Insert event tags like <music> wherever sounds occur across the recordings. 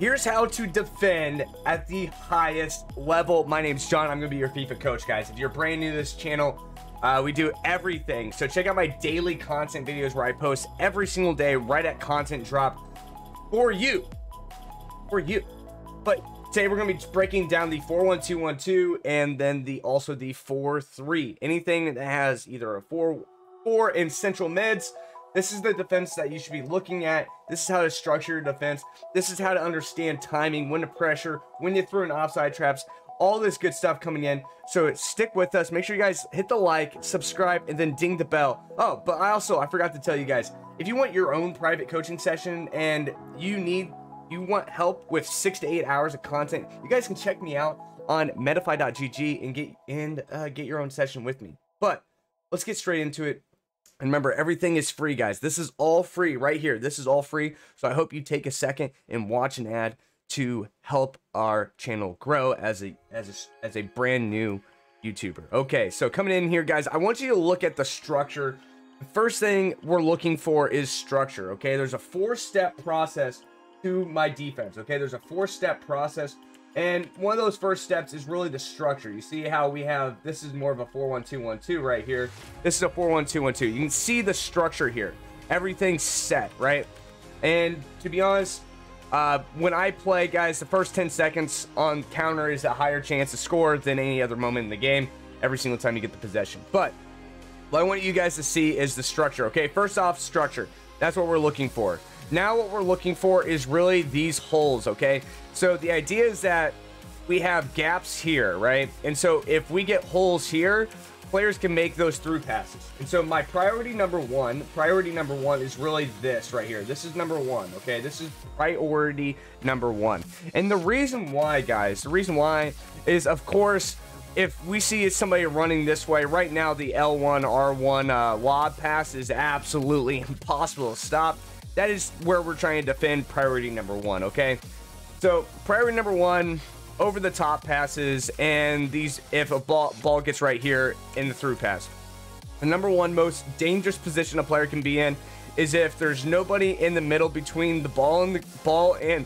Here's how to defend at the highest level. My name's John. I'm going to be your FIFA coach, guys. If you're brand new to this channel, uh, we do everything. So check out my daily content videos where I post every single day right at content drop for you. For you. But today we're going to be breaking down the 41212 and then the also the 4-3. Anything that has either a 4 4 in central mids this is the defense that you should be looking at. This is how to structure your defense. This is how to understand timing, when to pressure, when to throw in offside traps, all this good stuff coming in. So stick with us. Make sure you guys hit the like, subscribe, and then ding the bell. Oh, but I also, I forgot to tell you guys, if you want your own private coaching session and you need, you want help with six to eight hours of content, you guys can check me out on metafy.gg and get and uh, get your own session with me. But let's get straight into it. And remember, everything is free, guys. This is all free right here. This is all free. So I hope you take a second and watch an ad to help our channel grow as a as a, as a brand new YouTuber. Okay, so coming in here, guys, I want you to look at the structure. The first thing we're looking for is structure. Okay, there's a four-step process to my defense. Okay, there's a four-step process and one of those first steps is really the structure. You see how we have, this is more of a 4-1-2-1-2 right here. This is a 4-1-2-1-2. You can see the structure here. Everything's set, right? And to be honest, uh, when I play, guys, the first 10 seconds on counter is a higher chance to score than any other moment in the game every single time you get the possession. But what I want you guys to see is the structure, okay? First off, structure. That's what we're looking for. Now what we're looking for is really these holes, okay? So the idea is that we have gaps here, right? And so if we get holes here, players can make those through passes. And so my priority number one, priority number one is really this right here. This is number one, okay? This is priority number one. And the reason why, guys, the reason why is, of course, if we see somebody running this way, right now the L1, R1 uh, lob pass is absolutely <laughs> impossible to stop that is where we're trying to defend priority number one, okay? So priority number one, over the top passes, and these if a ball ball gets right here in the through pass. The number one most dangerous position a player can be in is if there's nobody in the middle between the ball and the ball and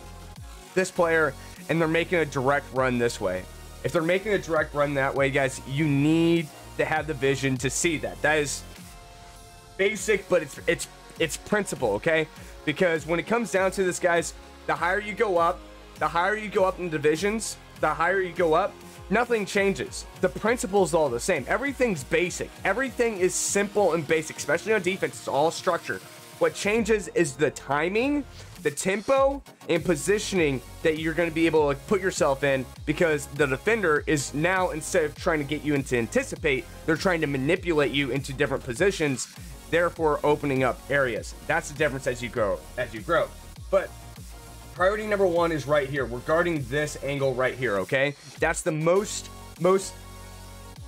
this player, and they're making a direct run this way. If they're making a direct run that way, guys, you need to have the vision to see that. That is basic, but it's it's it's principle, okay? Because when it comes down to this, guys, the higher you go up, the higher you go up in divisions, the higher you go up, nothing changes. The principle's all the same. Everything's basic. Everything is simple and basic, especially on defense. It's all structure. What changes is the timing, the tempo, and positioning that you're going to be able to put yourself in because the defender is now, instead of trying to get you into anticipate, they're trying to manipulate you into different positions therefore opening up areas. That's the difference as you grow, as you grow. But priority number one is right here. We're guarding this angle right here, okay? That's the most, most,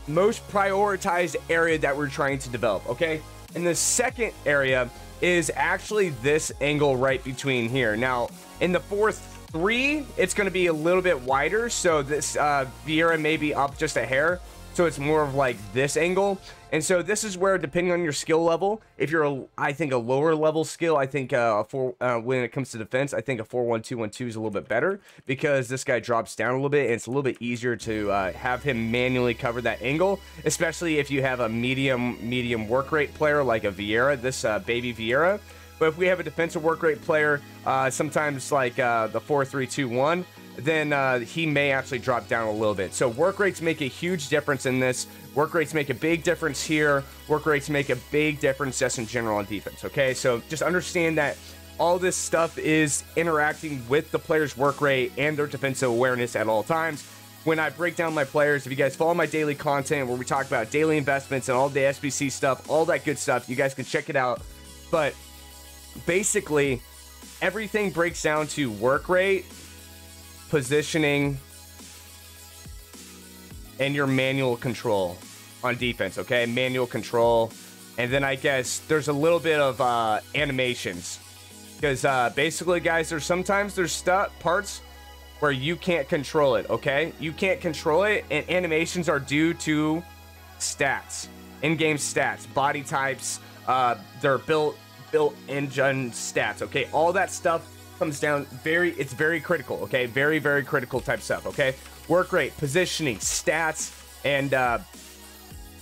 most prioritized area that we're trying to develop, okay? And the second area is actually this angle right between here. Now, in the fourth three, it's going to be a little bit wider, so this uh, Vieira may be up just a hair, so it's more of like this angle. And so this is where, depending on your skill level, if you're, a, I think, a lower level skill, I think uh, for uh, when it comes to defense, I think a 4-1-2-1-2 is a little bit better because this guy drops down a little bit and it's a little bit easier to uh, have him manually cover that angle, especially if you have a medium, medium work rate player like a Vieira, this uh, baby Vieira. But if we have a defensive work rate player, uh, sometimes like uh, the 4-3-2-1, then uh, he may actually drop down a little bit. So work rates make a huge difference in this. Work rates make a big difference here. Work rates make a big difference just in general on defense. Okay, so just understand that all this stuff is interacting with the player's work rate and their defensive awareness at all times. When I break down my players, if you guys follow my daily content where we talk about daily investments and all the SBC stuff, all that good stuff, you guys can check it out. But basically, everything breaks down to work rate positioning, and your manual control on defense, okay? Manual control. And then I guess there's a little bit of uh, animations. Because uh, basically, guys, there's sometimes there's stuff parts where you can't control it, okay? You can't control it, and animations are due to stats, in-game stats, body types, uh, their built built engine stats, okay? All that stuff comes down very, it's very critical, okay? Very, very critical type stuff, okay? Work rate, positioning, stats, and uh,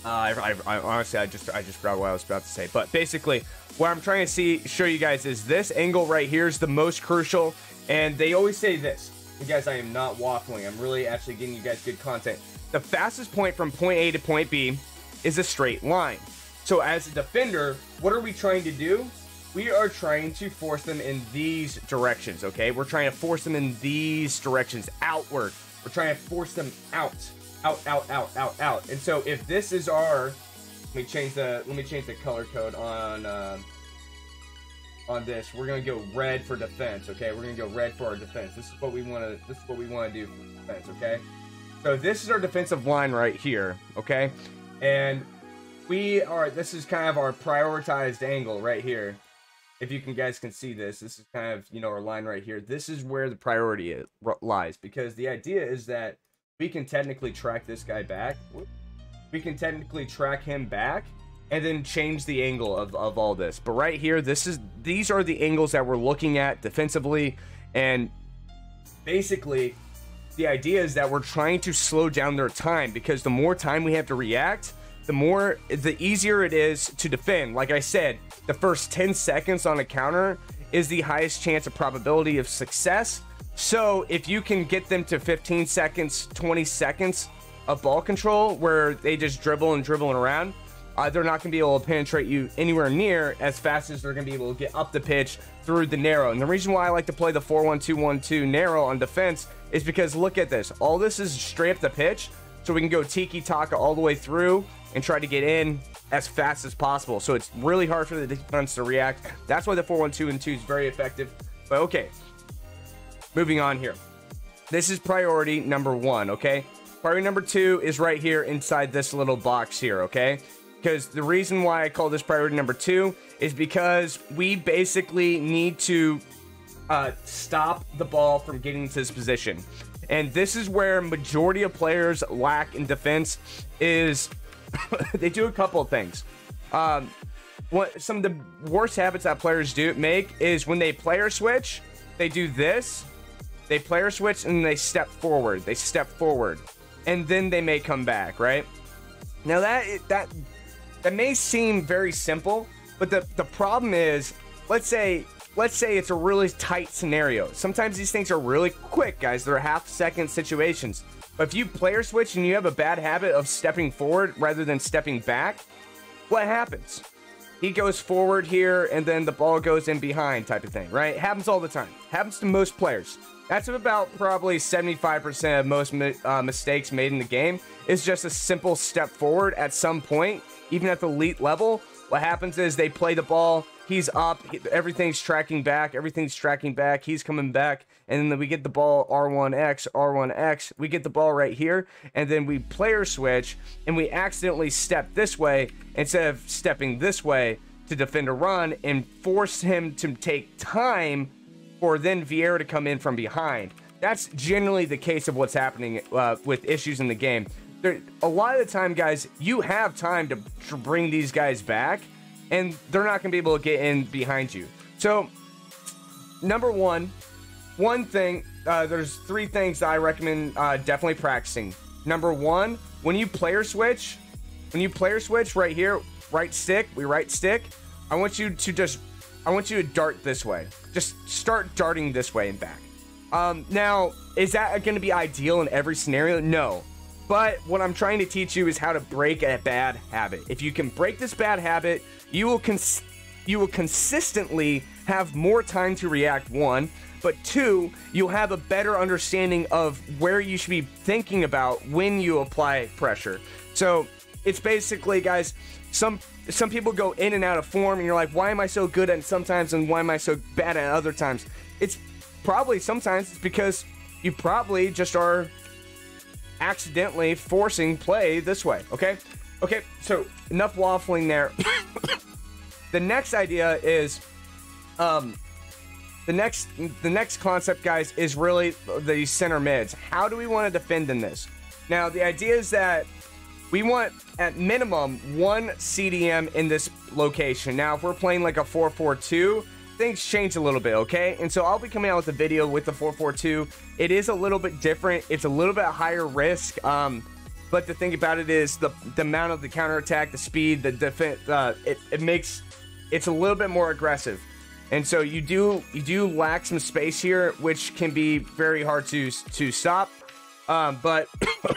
uh, I, I, I, honestly, I just I just forgot what I was about to say. But basically, what I'm trying to see show you guys is this angle right here is the most crucial. And they always say this. You guys, I am not waffling. I'm really actually getting you guys good content. The fastest point from point A to point B is a straight line. So as a defender, what are we trying to do? We are trying to force them in these directions, okay? We're trying to force them in these directions, outward. We're trying to force them out, out, out, out, out, out. And so if this is our, let me change the, let me change the color code on, uh, on this. We're gonna go red for defense, okay? We're gonna go red for our defense. This is what we want to. This is what we want to do for defense, okay? So this is our defensive line right here, okay? And we are. This is kind of our prioritized angle right here. If you can guys can see this, this is kind of you know our line right here. This is where the priority is, lies because the idea is that we can technically track this guy back. We can technically track him back and then change the angle of, of all this. But right here, this is these are the angles that we're looking at defensively, and basically, the idea is that we're trying to slow down their time because the more time we have to react, the more the easier it is to defend. Like I said, the first 10 seconds on a counter is the highest chance of probability of success. So if you can get them to 15 seconds, 20 seconds of ball control where they just dribble and dribbling around, uh, they're not going to be able to penetrate you anywhere near as fast as they're going to be able to get up the pitch through the narrow. And the reason why I like to play the 4-1-2-1-2 narrow on defense is because look at this. All this is straight up the pitch, so we can go tiki-taka all the way through and try to get in as fast as possible. So it's really hard for the defense to react. That's why the 4-1-2 and 2 is very effective. But okay, moving on here. This is priority number one, okay? Priority number two is right here inside this little box here, okay? because the reason why I call this priority number two is because we basically need to uh, stop the ball from getting to this position. And this is where majority of players lack in defense is <laughs> they do a couple of things. Um, what some of the worst habits that players do make is when they player switch, they do this, they player switch and they step forward. They step forward, and then they may come back. Right now that that that may seem very simple, but the, the problem is, let's say let's say it's a really tight scenario. Sometimes these things are really quick, guys. They're half second situations. But if you player switch and you have a bad habit of stepping forward rather than stepping back, what happens? He goes forward here and then the ball goes in behind type of thing, right? Happens all the time. Happens to most players. That's about probably 75% of most uh, mistakes made in the game is just a simple step forward at some point even at the elite level, what happens is they play the ball. He's up. Everything's tracking back. Everything's tracking back. He's coming back. And then we get the ball R1X, R1X. We get the ball right here. And then we player switch and we accidentally step this way instead of stepping this way to defend a run and force him to take time for then Vieira to come in from behind. That's generally the case of what's happening uh, with issues in the game there, a lot of the time, guys, you have time to, to bring these guys back, and they're not going to be able to get in behind you. So, number one, one thing, uh, there's three things I recommend uh, definitely practicing. Number one, when you player switch, when you player switch right here, right stick, we right stick, I want you to just, I want you to dart this way. Just start darting this way and back. Um, now, is that going to be ideal in every scenario? No. But what I'm trying to teach you is how to break a bad habit. If you can break this bad habit, you will cons- you will consistently have more time to react one, but two, you'll have a better understanding of where you should be thinking about when you apply pressure. So, it's basically guys, some some people go in and out of form and you're like, "Why am I so good at sometimes and why am I so bad at other times?" It's probably sometimes it's because you probably just are accidentally forcing play this way, okay? Okay, so enough waffling there. <coughs> the next idea is um the next the next concept guys is really the center mids. How do we want to defend in this? Now, the idea is that we want at minimum one CDM in this location. Now, if we're playing like a 4-4-2, things change a little bit, okay? And so I'll be coming out with a video with the 442. It is a little bit different. It's a little bit higher risk. Um, but the thing about it is the the amount of the counterattack, the speed, the defense, uh, it, it makes it's a little bit more aggressive. And so you do you do lack some space here, which can be very hard to to stop. Um, but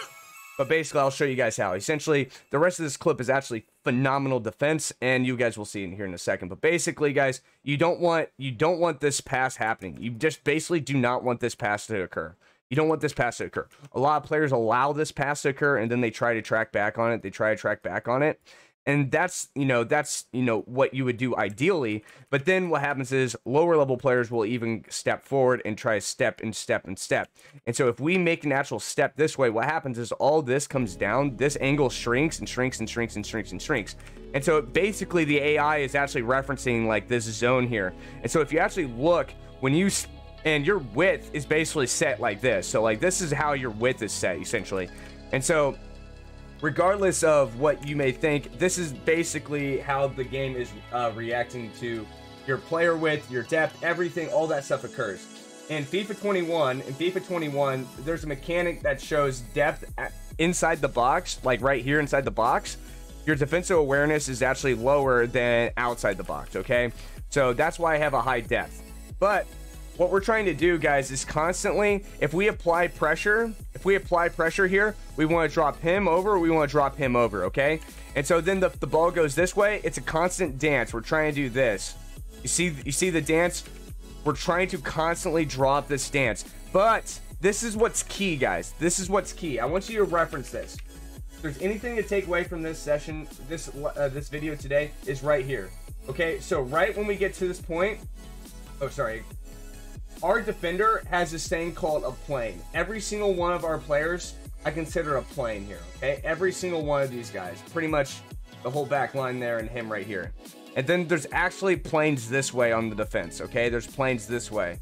<coughs> but basically, I'll show you guys how. Essentially, the rest of this clip is actually phenomenal defense, and you guys will see in here in a second. But basically, guys, you don't want you don't want this pass happening. You just basically do not want this pass to occur. You don't want this pass to occur. A lot of players allow this pass to occur, and then they try to track back on it. They try to track back on it and that's you know that's you know what you would do ideally. But then what happens is lower level players will even step forward and try step and step and step. And so if we make an actual step this way what happens is all this comes down this angle shrinks and shrinks and shrinks and shrinks and shrinks. And so basically the ai is actually referencing like this zone here. And so if you actually look when you and your width is basically set like this. So like this is how your width is set essentially. And so regardless of what you may think, this is basically how the game is uh, reacting to your player width, your depth, everything, all that stuff occurs. In FIFA 21, in FIFA 21, there's a mechanic that shows depth at, inside the box, like right here inside the box. Your defensive awareness is actually lower than outside the box, okay? So that's why I have a high depth. But what we're trying to do, guys, is constantly, if we apply pressure, if we apply pressure here, we want to drop him over, we want to drop him over, okay? And so then the, the ball goes this way. It's a constant dance. We're trying to do this. You see, you see the dance? We're trying to constantly drop this dance. But this is what's key, guys. This is what's key. I want you to reference this. If there's anything to take away from this session, this uh, this video today, is right here. Okay, so right when we get to this point, oh, sorry, our defender has this thing called a plane. Every single one of our players, I consider a plane here, okay? Every single one of these guys, pretty much the whole back line there and him right here. And then there's actually planes this way on the defense, okay? There's planes this way.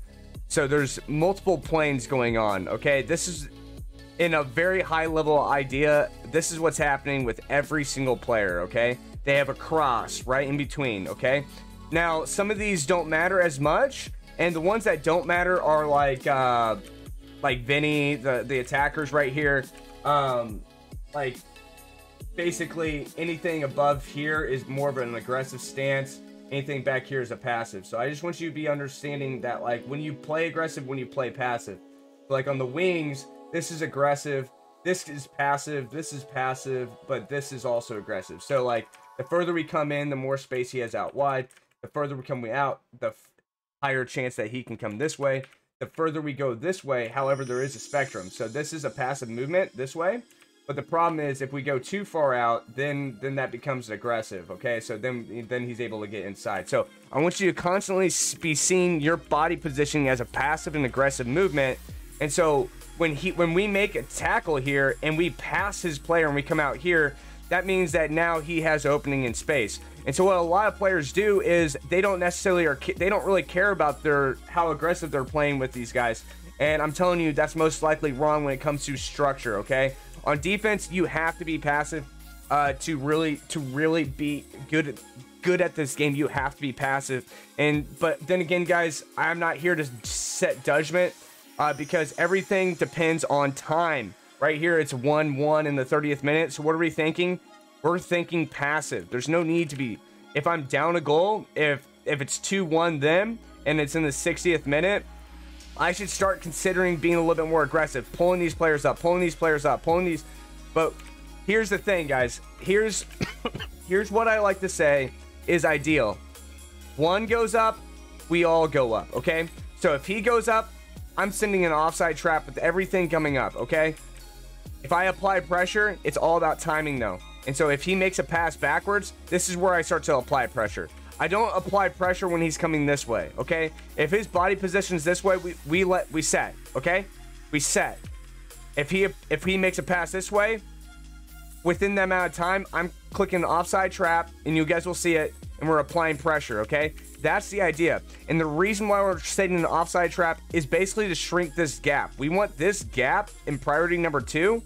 So there's multiple planes going on, okay? This is in a very high level idea. This is what's happening with every single player, okay? They have a cross right in between, okay? Now, some of these don't matter as much, and the ones that don't matter are like uh like Vinny, the the attackers right here. Um like basically anything above here is more of an aggressive stance. Anything back here is a passive. So I just want you to be understanding that like when you play aggressive, when you play passive. Like on the wings, this is aggressive, this is passive, this is passive, but this is also aggressive. So like the further we come in, the more space he has out wide. The further we come out, the higher chance that he can come this way. The further we go this way, however, there is a spectrum. So this is a passive movement this way. But the problem is if we go too far out, then then that becomes aggressive, okay? So then then he's able to get inside. So I want you to constantly be seeing your body positioning as a passive and aggressive movement. And so when he when we make a tackle here and we pass his player and we come out here, that means that now he has opening in space. And so what a lot of players do is they don't necessarily or they don't really care about their how aggressive they're playing with these guys. And I'm telling you that's most likely wrong when it comes to structure, okay? On defense, you have to be passive uh, to really to really be good good at this game. You have to be passive. And but then again, guys, I'm not here to set judgment uh, because everything depends on time. Right here, it's 1-1 in the 30th minute. So what are we thinking? We're thinking passive. There's no need to be. If I'm down a goal, if if it's 2-1 them and it's in the 60th minute, I should start considering being a little bit more aggressive, pulling these players up, pulling these players up, pulling these. But here's the thing, guys. Here's <coughs> here's what I like to say is ideal. One goes up, we all go up, okay? So if he goes up, I'm sending an offside trap with everything coming up, okay? If I apply pressure, it's all about timing though. And so if he makes a pass backwards, this is where I start to apply pressure. I don't apply pressure when he's coming this way, okay? If his body positions this way, we, we let we set, okay? We set. If he if he makes a pass this way, within that amount of time, I'm clicking the offside trap, and you guys will see it, and we're applying pressure, okay? That's the idea. And the reason why we're setting an offside trap is basically to shrink this gap. We want this gap in priority number two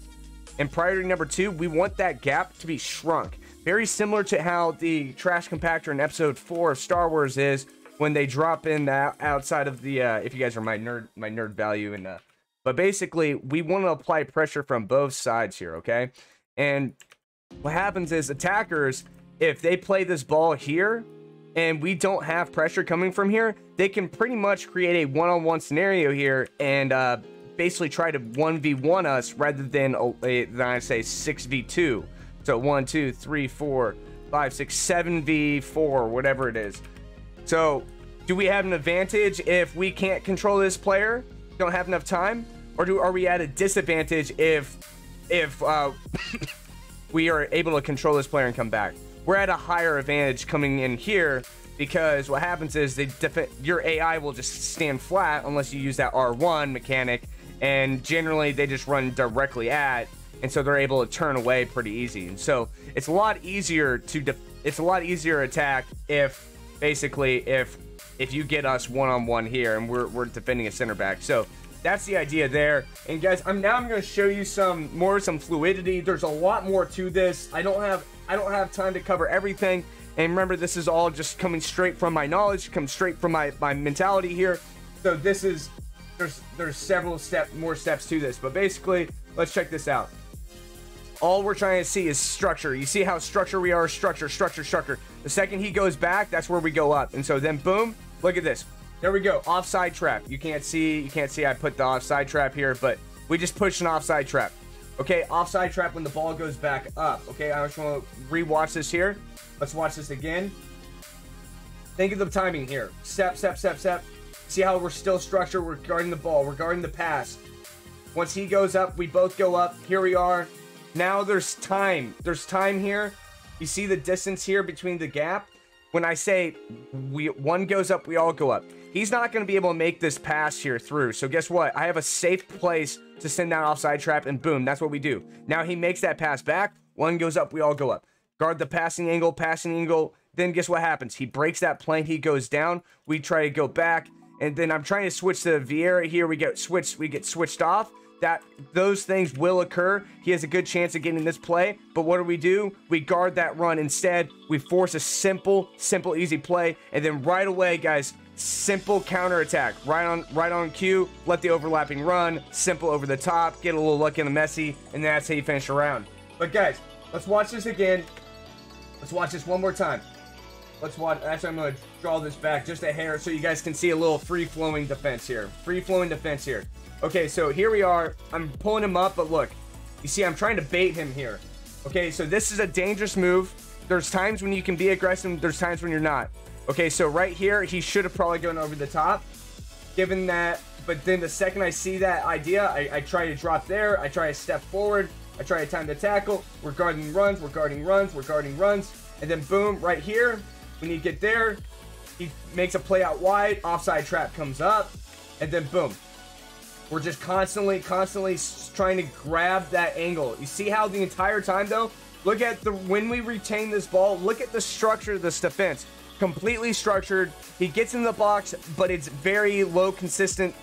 and priority number two, we want that gap to be shrunk. Very similar to how the trash compactor in episode four of Star Wars is when they drop in that outside of the uh, if you guys are my nerd my nerd value and uh but basically we want to apply pressure from both sides here okay and what happens is attackers if they play this ball here and we don't have pressure coming from here they can pretty much create a one-on-one scenario here and uh basically try to 1v1 us rather than, a, than I say 6v2 so 1 2 3 4 5 6 7 v4 whatever it is so, do we have an advantage if we can't control this player? Don't have enough time, or do are we at a disadvantage if if uh, <coughs> we are able to control this player and come back? We're at a higher advantage coming in here because what happens is they your AI will just stand flat unless you use that R1 mechanic, and generally they just run directly at, and so they're able to turn away pretty easy. And so it's a lot easier to it's a lot easier attack if basically if if you get us one-on-one here and we're, we're defending a center back. So that's the idea there. And guys, I'm now I'm going to show you some more some fluidity. There's a lot more to this. I don't have I don't have time to cover everything. And remember, this is all just coming straight from my knowledge, comes straight from my, my mentality here. So this is there's there's several step more steps to this. But basically, let's check this out all we're trying to see is structure. You see how structure we are? Structure, structure, structure. The second he goes back, that's where we go up. And so then boom, look at this. There we go. Offside trap. You can't see, you can't see I put the offside trap here, but we just pushed an offside trap. Okay, offside trap when the ball goes back up. Okay, I just want to rewatch this here. Let's watch this again. Think of the timing here. Step, step, step, step. See how we're still structured. We're guarding the ball. We're guarding the pass. Once he goes up, we both go up. Here we are. Now there's time. There's time here. You see the distance here between the gap? When I say we one goes up, we all go up. He's not going to be able to make this pass here through. So guess what? I have a safe place to send that offside trap, and boom, that's what we do. Now he makes that pass back. One goes up, we all go up. Guard the passing angle, passing angle. Then guess what happens? He breaks that plane. He goes down. We try to go back, and then I'm trying to switch to Vieira here. We get switched. We get switched off that those things will occur. He has a good chance of getting this play, but what do we do? We guard that run. Instead, we force a simple, simple, easy play, and then right away, guys, simple counter attack. Right on right on cue, let the overlapping run, simple over the top, get a little lucky in the messy, and that's how you finish a round. But guys, let's watch this again. Let's watch this one more time. Let's watch. Actually, I'm going to draw this back just a hair so you guys can see a little free-flowing defense here. Free-flowing defense here. Okay, so here we are. I'm pulling him up, but look. You see, I'm trying to bait him here. Okay, so this is a dangerous move. There's times when you can be aggressive. There's times when you're not. Okay, so right here, he should have probably gone over the top. Given that, but then the second I see that idea, I, I try to drop there. I try to step forward. I try to time the tackle. We're guarding runs. We're guarding runs. We're guarding runs. And then boom, right here, when you get there, he makes a play out wide. Offside trap comes up. And then boom, we're just constantly, constantly trying to grab that angle. You see how the entire time, though, look at the when we retain this ball, look at the structure of this defense. Completely structured. He gets in the box, but it's very low consistent,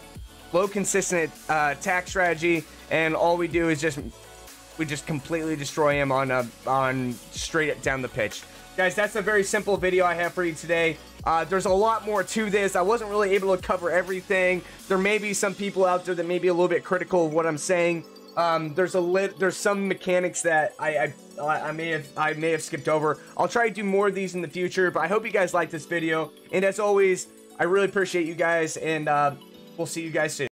low consistent uh, attack strategy, and all we do is just we just completely destroy him on a, on straight down the pitch. Guys, that's a very simple video I have for you today. Uh, there's a lot more to this. I wasn't really able to cover everything. There may be some people out there that may be a little bit critical of what I'm saying. Um, there's a lit, there's some mechanics that I, I I may have I may have skipped over. I'll try to do more of these in the future, but I hope you guys like this video. And as always, I really appreciate you guys, and uh, we'll see you guys soon.